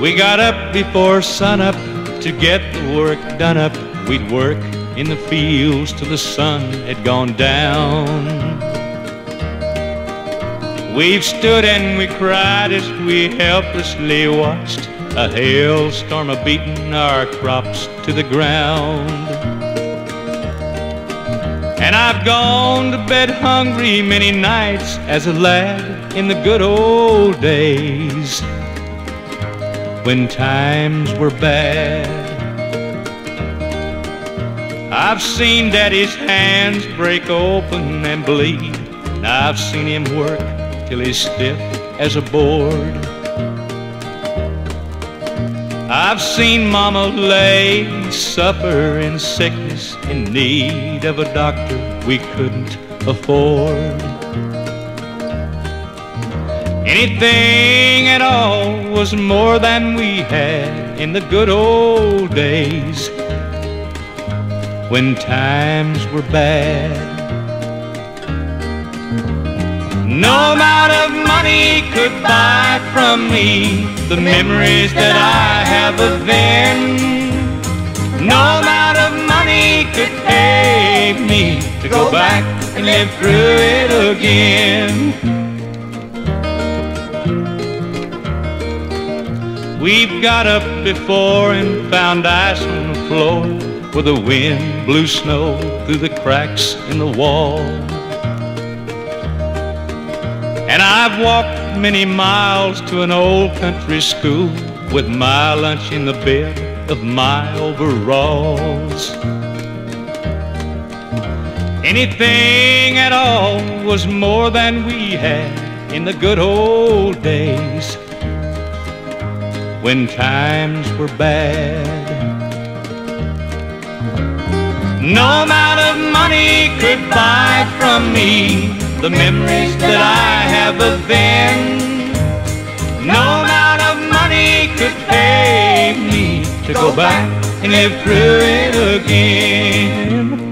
We got up before sunup to get the work done up. We'd work in the fields till the sun had gone down. We've stood and we cried as we helplessly watched a hailstorm a beating our crops to the ground. And I've gone to bed hungry many nights as a lad in the good old days when times were bad. I've seen daddy's hands break open and bleed. I've seen him work till he's stiff as a board. I've seen Mama lay, suffer in sickness, in need of a doctor we couldn't afford. Anything at all was more than we had in the good old days when times were bad. No amount of money could buy from me the memories that I have of then. No amount of money could pay me to go back and live through it again. We've got up before and found ice on the floor where the wind blew snow through the cracks in the wall. And I've walked many miles to an old country school with my lunch in the bed of my overalls. Anything at all was more than we had in the good old days when times were bad. No amount of money could buy from me the memories that I have of then. No amount of money could pay me to go back and live through it again.